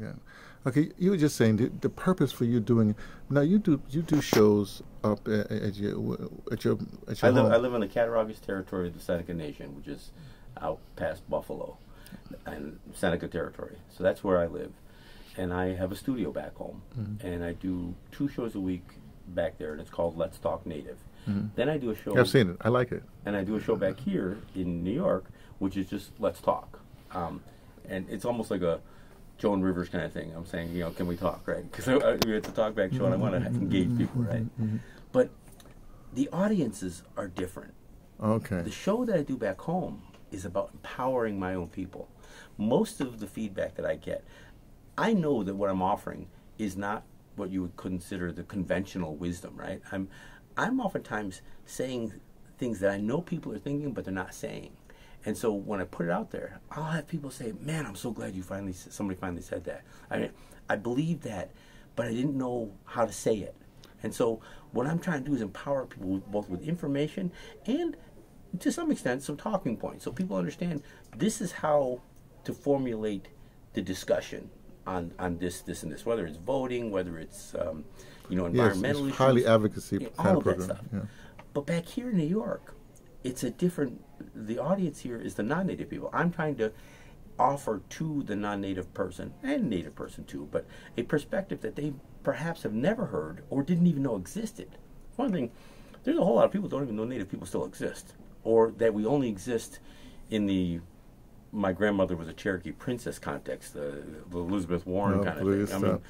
Yeah. Okay, you were just saying the, the purpose for you doing now. You do you do shows up at, at your at your at your I live. I live in the Cattaraugus territory of the Seneca Nation, which is out past Buffalo and Seneca territory. So that's where I live, and I have a studio back home, Mm-hmm. and I do two shows a week back there, and it's called Let's Talk Native. Mm-hmm. Then I do a show. I've seen it. I like it. and I do a show back here in New York, which is just let's talk, um, and it's almost like a Joan Rivers kind of thing. I'm saying, you know, can we talk, right? Because we it's a talkback show, and I want to mm-hmm. engage people, mm-hmm. right? Mm-hmm. But the audiences are different. Okay. The show that I do back home is about empowering my own people. Most of the feedback that I get, I know that what I'm offering is not what you would consider the conventional wisdom, right? I'm I'm oftentimes saying things that I know people are thinking but they're not saying. And so when I put it out there, I'll have people say, "Man, I'm so glad you finally somebody finally said that." I mean, I believe that, but I didn't know how to say it. And so what I'm trying to do is empower people with, both with information and to some extent some talking points so people understand this is how to formulate the discussion on, on this, this, and this, whether it's voting, whether it's um, you know Yes, environmental it's issues, highly advocacy all of of that stuff. Yeah. But back here in New York, it's a different. The audience here is the non-native people. I'm trying to offer to the non-native person and native person too, but a perspective that they perhaps have never heard or didn't even know existed. One thing, there's a whole lot of people who don't even know native people still exist, or that we only exist in the my grandmother was a Cherokee princess context, the, the Elizabeth Warren Oh, kind of thing. I mean,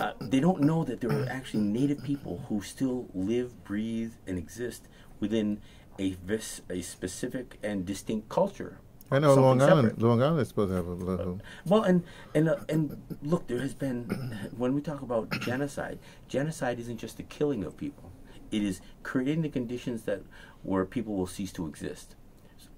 uh, they don't know that there are actually native people who still live, breathe, and exist within a vis- a specific and distinct culture. I know Long Island. separate. Long Island is supposed to have a little. Well, and and uh, and look, there has been when we talk about genocide, genocide isn't just the killing of people; it is creating the conditions that where people will cease to exist.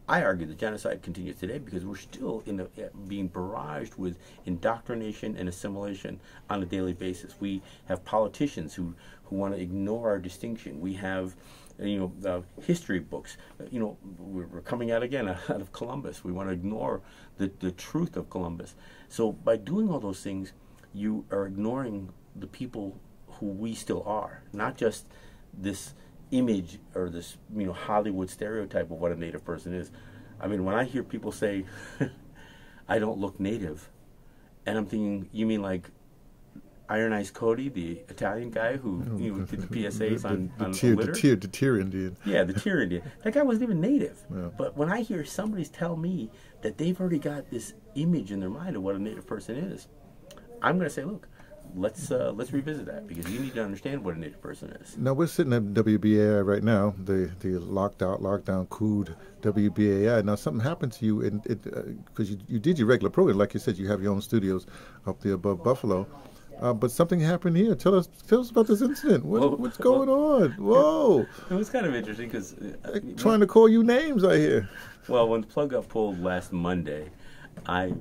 I argue that genocide continues today because we're still in the, uh, being barraged with indoctrination and assimilation on a daily basis. We have politicians who, who want to ignore our distinction. We have, uh, you know, uh, history books. Uh, you know, we're, we're coming out again out of Columbus. We want to ignore the, the truth of Columbus. So by doing all those things, you are ignoring the people who we still are, not just this image or this you know Hollywood stereotype of what a native person is. I mean, when I hear people say, "I don't look native," and I'm thinking, you mean like Iron Eyes Cody, the Italian guy who you know did the PSAs on, the, on tear, the tear, the tear Indian. Yeah, the tear Indian. That guy wasn't even native. Yeah. But when I hear somebody's tell me that they've already got this image in their mind of what a native person is, I'm going to say, look, let's uh, let's revisit that because you need to understand what a native person is. Now we're sitting at WBAI right now. The the locked out, lockdown, cooed WBAI. Now something happened to you, and it because you you did your regular program, like you said, you have your own studios up there above Buffalo. Uh, but something happened here. Tell us, tell us about this incident. What, Well, what's going on? Whoa! It was kind of interesting because uh, Trying to call you names, I hear. Well, when the plug got pulled last Monday, I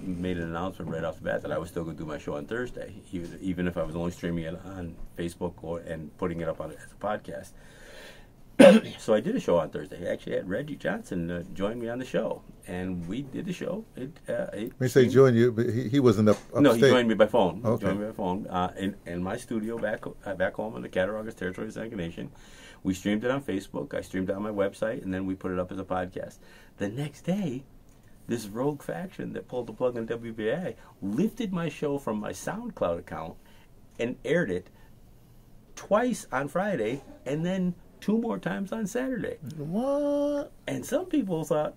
made an announcement right off the bat that I was still going to do my show on Thursday, even, even if I was only streaming it on Facebook or and putting it up on as a podcast. so I did a show on Thursday. I actually had Reggie Johnson uh, join me on the show, and we did the show. It, uh, it When you say join you, but he, he wasn't up upstate. no, he joined me by phone. He joined me by phone uh, in, in my studio back uh, back home in the Cattaraugus territory of Seneca Nation. We streamed it on Facebook. I streamed it on my website, and then we put it up as a podcast. The next day, this rogue faction that pulled the plug on WBA lifted my show from my SoundCloud account and aired it twice on Friday, and then two more times on Saturday. What? And some people thought,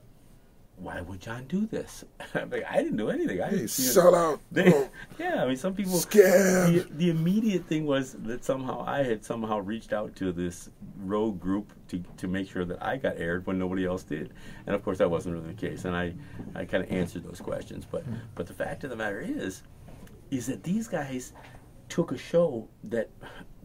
why would John do this? I'm like, I didn't do anything. I know, sell out. they, yeah, I mean, some people. Scam. The, the immediate thing was that somehow I had somehow reached out to this rogue group to to make sure that I got aired when nobody else did, and of course that wasn't really the case. And I I kind of answered those questions, but hmm. but the fact of the matter is, is that these guys took a show that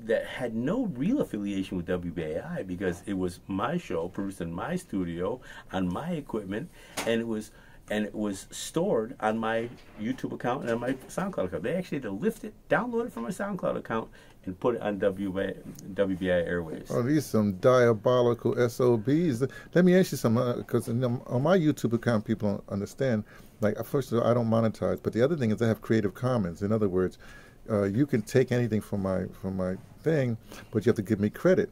that had no real affiliation with WBAI because it was my show produced in my studio on my equipment, and it was and it was stored on my YouTube account and on my SoundCloud account. They actually had to lift it, download it from my SoundCloud account, and put it on WBI, WBI Airwaves. Oh, these some diabolical SOBs. Let me ask you something, uh, because um, on my YouTube account, people don't understand. Like, uh, first of all, I don't monetize, but the other thing is I have Creative Commons. In other words, uh, you can take anything from my from my thing, but you have to give me credit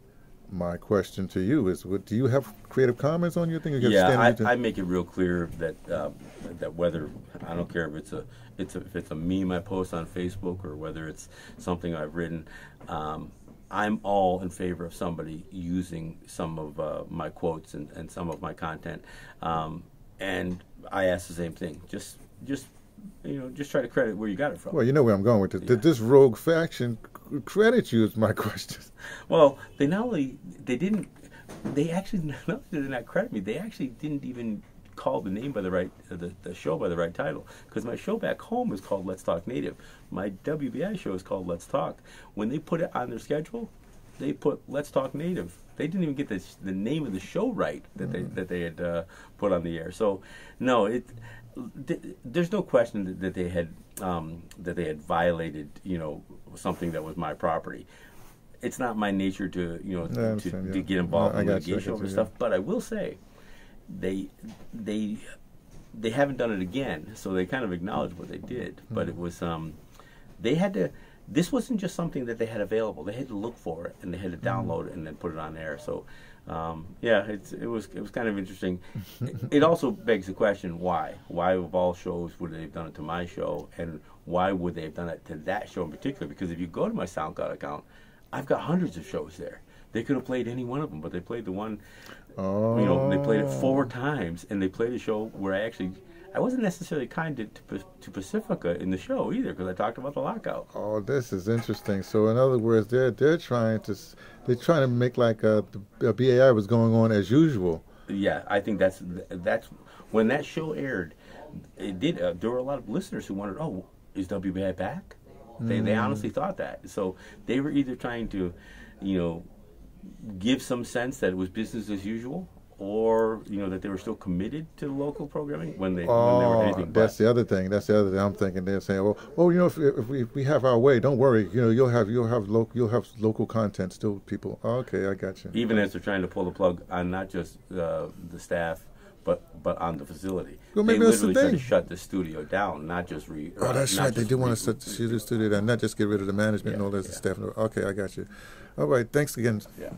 my question to you is: what, Do you have Creative Commons on your thing? You yeah, I, I, make it real clear that uh, that whether I don't care if it's a it's a, if it's a meme I post on Facebook or whether it's something I've written. Um, I'm all in favor of somebody using some of uh, my quotes and, and some of my content, um, and I ask the same thing. Just just you know, just try to credit where you got it from. Well, you know where I'm going with this. Yeah. Did this rogue faction credit you? Is my question. Well, they not only they didn't, they actually not only did they not credit me, they actually didn't even call the name by the right, uh, the, the show by the right title. Because my show back home is called Let's Talk Native. My WBI show is called Let's Talk. When they put it on their schedule, they put Let's Talk Native. They didn't even get the, the name of the show right that mm. they that they had uh, put on the air. So, no, it th- there's no question that, that they had um, that they had violated, you know, something that was my property. It's not my nature to, you know, to, yeah. to, get involved no, in litigation over stuff. But I will say, they they they haven't done it again, so they kind of acknowledge what they did. Mm-hmm. But it was um, they had to. This wasn't just something that they had available. They had to look for it and they had to mm-hmm. download mm-hmm. it and then put it on air. So um, yeah, it's, it was it was kind of interesting. it, also begs the question why? Why of all shows would they have done it to my show, and why would they have done it to that show in particular? Because if you go to my SoundCloud account, I've got hundreds of shows there. They could have played any one of them, but they played the one. Oh. You know, they played it four times, and they played a show where I actually I wasn't necessarily kind to, to, to Pacifica in the show either because I talked about the lockout. Oh, this is interesting. So, in other words, they're they're trying to they're trying to make like a, a BAI was going on as usual. Yeah, I think that's that's when that show aired. It did. Uh, there were a lot of listeners who wondered, "Oh, is WBI back?" They mm. they honestly thought that. So they were either trying to, you know, give some sense that it was business as usual, or you know that they were still committed to local programming when they oh, when they were oh, anything. That's but. the other thing. That's the other thing. I'm thinking they're saying, well, oh, you know, if, if, we, if we have our way, don't worry. You know, you'll have you'll have local you'll have local content still. People, oh, okay, I got you. Even as they're trying to pull the plug on not just uh, the staff. But, but on the facility, well, maybe they that's literally the thing. to shut the studio down, not just re. Oh, that's uh, right. They do want to shut the studio down, not just get rid of the management yeah, and all that yeah. stuff. Okay, I got you. All right, thanks again. Yeah.